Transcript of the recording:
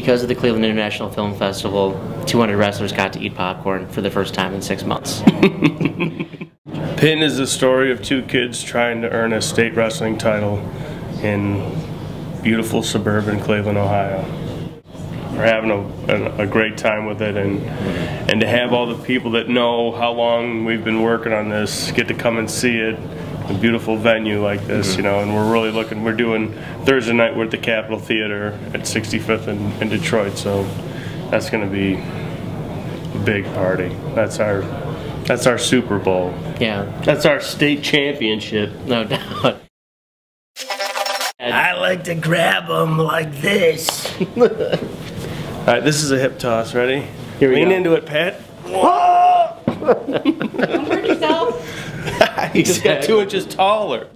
because of the Cleveland International Film Festival, 200 wrestlers got to eat popcorn for the first time in six months. Pinned is the story of two kids trying to earn a state wrestling title in beautiful suburban Cleveland, Ohio. We're having a, a, great time with it, and and to have all the people that know how long we've been working on this get to come and see it, a beautiful venue like this, mm-hmm. you know, and we're really looking. We're doing Thursday night. We're at the Capitol Theater at 65th in, in Detroit, so that's going to be a big party. That's our that's our Super Bowl. Yeah. That's our state championship. No doubt. I like to grab them like this. All right, this is a hip toss. Ready? Here we Lean go. into it, Pat. Don't Just got two inches taller.